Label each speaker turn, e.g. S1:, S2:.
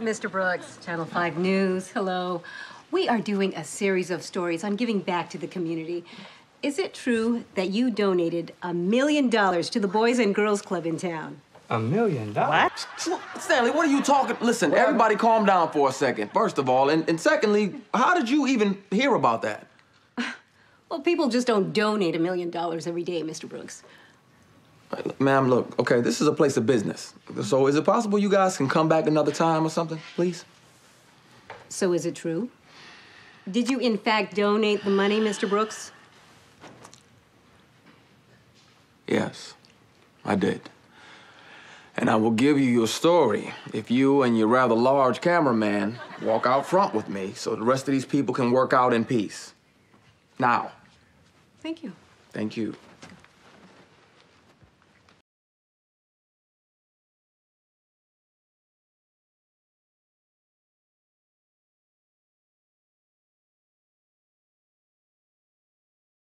S1: Mr. Brooks, Channel 5 News, hello. We are doing a series of stories on giving back to the community. Is it true that you donated a million dollars to the Boys and Girls Club in town?
S2: A million dollars? What?
S3: Stanley, what are you talking? Listen, everybody calm down for a second, first of all. And, and secondly, how did you even hear about that?
S1: Well, people just don't donate a million dollars every day, Mr. Brooks.
S3: Ma'am, look, okay, this is a place of business. So is it possible you guys can come back another time or something, please?
S1: So is it true? Did you, in fact, donate the money, Mr. Brooks?
S3: Yes, I did. And I will give you your story if you and your rather large cameraman walk out front with me so the rest of these people can work out in peace. Now,
S1: Thank you.
S3: thank you.